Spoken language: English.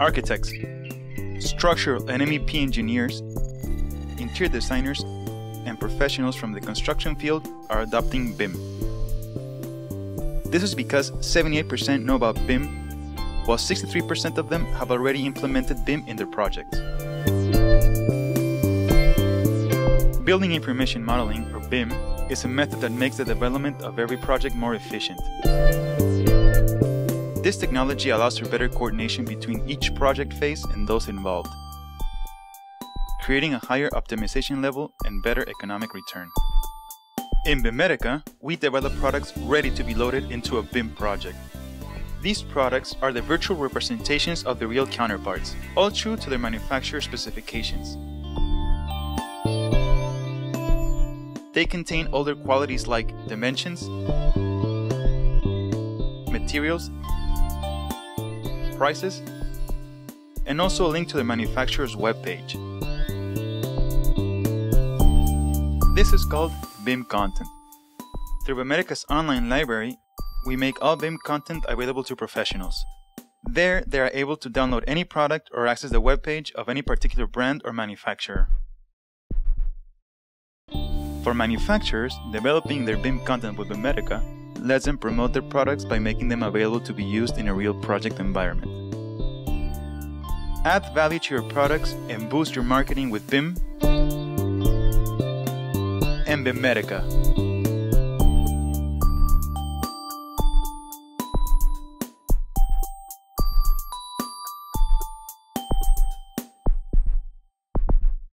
Architects, structural and MEP engineers, interior designers, and professionals from the construction field are adopting BIM. This is because 78% know about BIM, while 63% of them have already implemented BIM in their projects. Building Information Modeling, or BIM, is a method that makes the development of every project more efficient. This technology allows for better coordination between each project phase and those involved, creating a higher optimization level and better economic return. In Bimetica, we develop products ready to be loaded into a BIM project. These products are the virtual representations of the real counterparts, all true to their manufacturer specifications. They contain other qualities like dimensions, materials, prices, and also a link to the manufacturer's webpage. This is called BIM content. Through Bimetica's online library, we make all BIM content available to professionals. There, they are able to download any product or access the webpage of any particular brand or manufacturer. For manufacturers, developing their BIM content with Bimetica lets them promote their products by making them available to be used in a real project environment. Add value to your products and boost your marketing with BIM and Bimetica.